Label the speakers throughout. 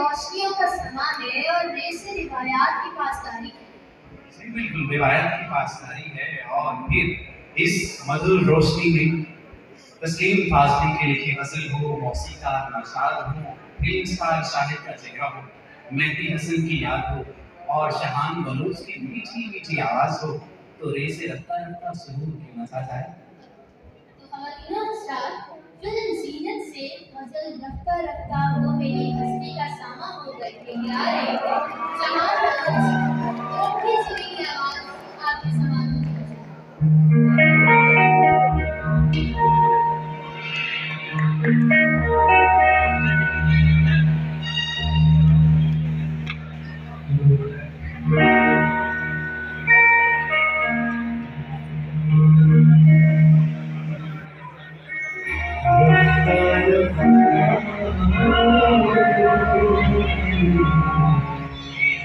Speaker 1: रोशनियों का समा है और रे से रिवायात की पासदारी
Speaker 2: जी, बिल्कुल रिवायत की पासदारी है और फिर इस मधुर रोशनी में तस्लीम फाजली के लिखे गज़ल हो मौसीका नशाद हो फ़िल्म स्टार शाहिद का चेहरा हो मेहदी हसन की याद हो और शहान बलूच की मीठी मीठी आवाज़ हो तो रे से रफ्ता रफ्ता सुरूर क्यों न जाए
Speaker 1: तो खवातीन हजरात फ़िल्म जीनत से रखता रफ्ता वो मेरी हस्ती का सामा हो गए के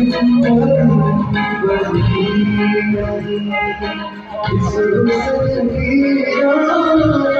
Speaker 1: Thank you.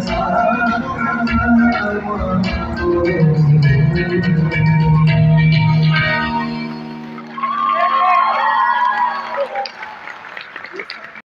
Speaker 1: 사랑을
Speaker 3: 원하고